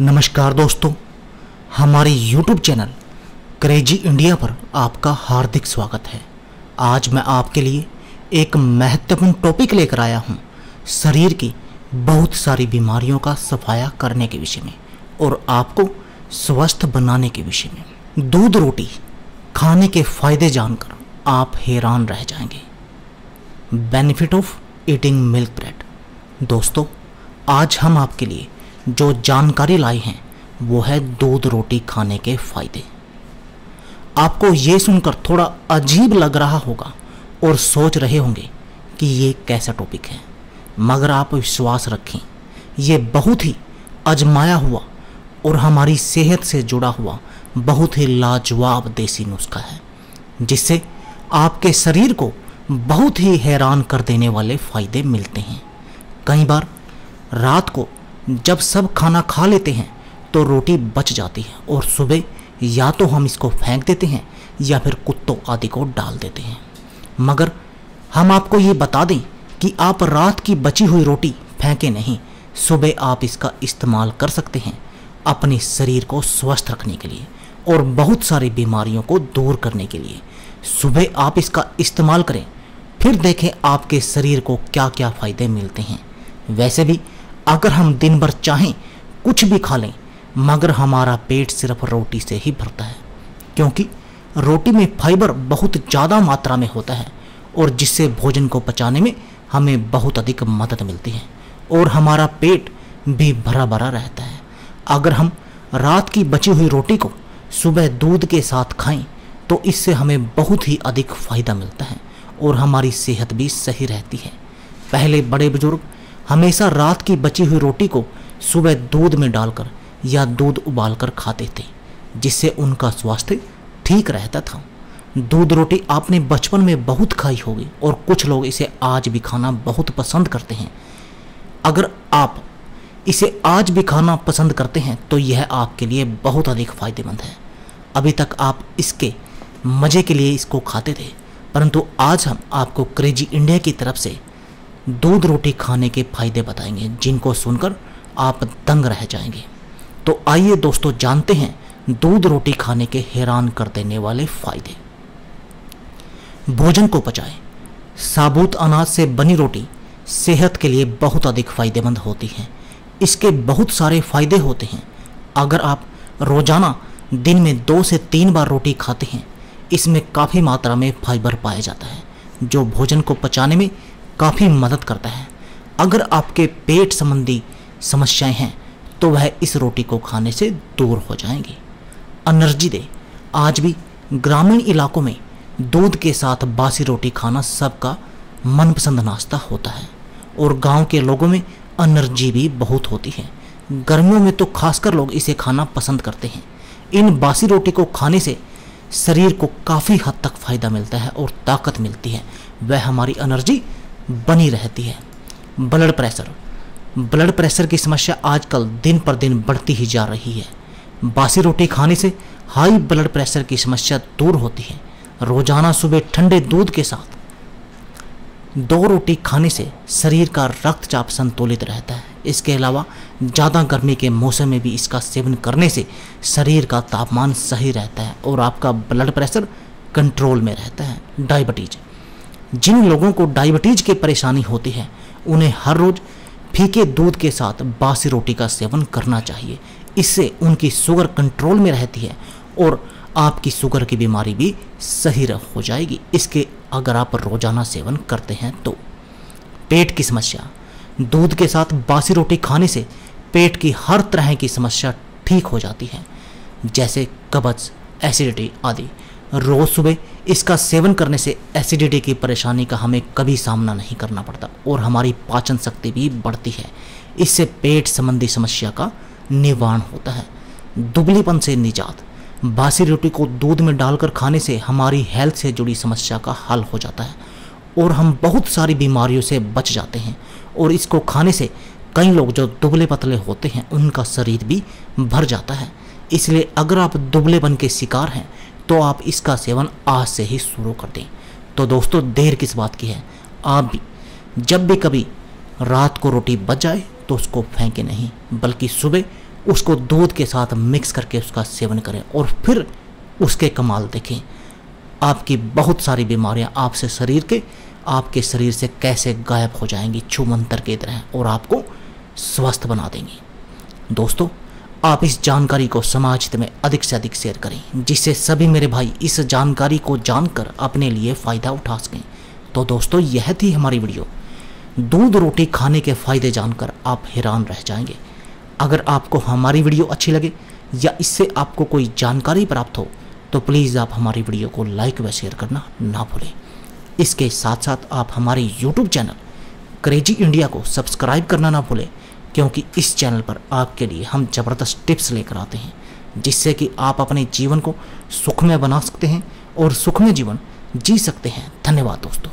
नमस्कार दोस्तों, हमारे YouTube चैनल क्रेजी इंडिया पर आपका हार्दिक स्वागत है। आज मैं आपके लिए एक महत्वपूर्ण टॉपिक लेकर आया हूँ, शरीर की बहुत सारी बीमारियों का सफाया करने के विषय में और आपको स्वस्थ बनाने के विषय में। दूध रोटी खाने के फ़ायदे जानकर आप हैरान रह जाएँगे। Benefit of eating milk bread दोस्तों, आज हम आपके लिए जो जानकारी लाए हैं, वो है दूध रोटी खाने के फ़ायदे। आपको ये सुनकर थोड़ा अजीब लग रहा होगा और सोच रहे होंगे कि ये कैसा टॉपिक है। मगर आप विश्वास रखें, ये बहुत ही अजमाया हुआ और हमारी सेहत से जुड़ा हुआ बहुत ही लाजवाब देसी नुस्खा है, जिससे आपके शरीर को बहुत ही हैरान कर देने वाले फ़ायदे मिलते हैं। कई बार रात को जब सब खाना खा लेते हैं तो रोटी बच जाती है और सुबह या तो हम इसको फेंक देते हैं या फिर कुत्तों आदि को डाल देते हैं। मगर हम आपको ये बता दें कि आप रात की बची हुई रोटी फेंके नहीं, सुबह आप इसका इस्तेमाल कर सकते हैं अपने शरीर को स्वस्थ रखने के लिए और बहुत सारी बीमारियों को दूर करने के लिए। सुबह आप इसका इस्तेमाल करें, फिर देखें आपके शरीर को क्या क्या फ़ायदे मिलते हैं। वैसे भी अगर हम दिन भर चाहें, कुछ भी खा लें, मगर हमारा पेट सिर्फ़ रोटी से ही भरता है। क्योंकि रोटी में फाइबर बहुत ज़्यादा मात्रा में होता है, और जिससे भोजन को पचाने में हमें बहुत अधिक मदद मिलती है, और हमारा पेट भी भरा भरा रहता है। अगर हम रात की बची हुई रोटी को सुबह दूध के साथ खाएँ तो इससे हमें बहुत ही अधिक फ़ायदा मिलता है, और हमारी सेहत भी सही रहती है। पहले बड़े बुज़ुर्ग हमेशा रात की बची हुई रोटी को सुबह दूध में डालकर या दूध उबालकर खाते थे, जिससे उनका स्वास्थ्य ठीक रहता था। दूध रोटी आपने बचपन में बहुत खाई होगी और कुछ लोग इसे आज भी खाना बहुत पसंद करते हैं। अगर आप इसे आज भी खाना पसंद करते हैं तो यह आपके लिए बहुत अधिक फ़ायदेमंद है। अभी तक आप इसके मज़े के लिए इसको खाते थे, परंतु आज हम आपको क्रेजी इंडिया की तरफ़ से दूध रोटी खाने के फ़ायदे बताएँगे, जिनको सुनकर आप दंग रह जाएँगे। तो आइए दोस्तों, जानते हैं दूध रोटी खाने के हैरान कर देने वाले फ़ायदे। भोजन को पचाएँ। साबुत अनाज से बनी रोटी सेहत के लिए बहुत अधिक फ़ायदेमंद होती है। इसके बहुत सारे फ़ायदे होते हैं। अगर आप रोज़ाना दिन में दो से तीन बार रोटी खाते हैं, इसमें काफ़ी मात्रा में फाइबर पाया जाता है, जो भोजन को पचाने में काफ़ी मदद करता है। अगर आपके पेट संबंधी समस्याएँ हैं तो वह इस रोटी को खाने से दूर हो जाएँगी। एनर्जी दे। आज भी ग्रामीण इलाकों में दूध के साथ बासी रोटी खाना सबका मनपसंद नाश्ता होता है और गाँव के लोगों में एनर्जी भी बहुत होती है। गर्मियों में तो खासकर लोग इसे खाना पसंद करते हैं। इन बासी रोटी को खाने से शरीर को काफ़ी हद तक फ़ायदा मिलता है और ताकत मिलती है। वह हमारी एनर्जी बनी रहती है। ब्लड प्रेशर ब्लड प्रेशर की समस्या आजकल दिन पर दिन बढ़ती ही जा रही है। बासी रोटी खाने से हाई ब्लड प्रेशर की समस्या दूर होती है। रोज़ाना सुबह ठंडे दूध के साथ दो रोटी खाने से शरीर का रक्तचाप संतुलित रहता है। इसके अलावा ज़्यादा गर्मी के मौसम में भी इसका सेवन करने से शरीर का तापमान सही रहता है और आपका ब्लड प्रेशर कंट्रोल में रहता है। डायबिटीज़ जिन लोगों को डायबिटीज़ की परेशानी होती है, उन्हें हर रोज़ फीके दूध के साथ बासी रोटी का सेवन करना चाहिए। इससे उनकी शुगर कंट्रोल में रहती है और आपकी शुगर की बीमारी भी सही हो जाएगी। इसके अगर आप रोज़ाना सेवन करते हैं तो पेट की समस्या, दूध के साथ बासी रोटी खाने से पेट की हर तरह की समस्या ठीक हो जाती है, जैसे कब्ज, एसिडिटी आदि। रोज़ सुबह इसका सेवन करने से एसिडिटी की परेशानी का हमें कभी सामना नहीं करना पड़ता और हमारी पाचन शक्ति भी बढ़ती है। इससे पेट संबंधी समस्या का निवारण होता है। दुबलीपन से निजात, बासी रोटी को दूध में डालकर खाने से हमारी हेल्थ से जुड़ी समस्या का हल हो जाता है और हम बहुत सारी बीमारियों से बच जाते हैं और इसको खाने से कई लोग जो दुबले पतले होते हैं उनका शरीर भी भर जाता है। इसलिए अगर आप दुबलेपन के शिकार हैं तो आप इसका सेवन आज से ही शुरू कर दें। तो दोस्तों, देर किस बात की है? आप भी। जब भी कभी रात को रोटी बच जाए तो उसको फेंके नहीं, बल्कि सुबह उसको दूध के साथ मिक्स करके उसका सेवन करें और फिर उसके कमाल देखें। आपकी बहुत सारी बीमारियाँ आपसे शरीर के, आपके शरीर से कैसे गायब हो जाएँगी, छुमंतर के तरह, और आपको स्वस्थ बना देंगी। दोस्तों आप इस जानकारी को समाज में अधिक से अधिक शेयर करें, जिससे सभी मेरे भाई इस जानकारी को जानकर अपने लिए फ़ायदा उठा सकें। तो दोस्तों, यह थी हमारी वीडियो। दूध रोटी खाने के फ़ायदे जानकर आप हैरान रह जाएँगे। अगर आपको हमारी वीडियो अच्छी लगे या इससे आपको कोई जानकारी प्राप्त हो तो प्लीज़ आप हमारी वीडियो को लाइक व शेयर करना ना भूलें। इसके साथ साथ आप हमारे यूट्यूब चैनल क्रेजी इंडिया को सब्सक्राइब करना ना भूलें। क्योंकि इस चैनल पर आपके लिए हम ज़बरदस्त टिप्स लेकर आते हैं, जिससे कि आप अपने जीवन को सुखमय बना सकते हैं और सुखमय जीवन जी सकते हैं। धन्यवाद दोस्तों।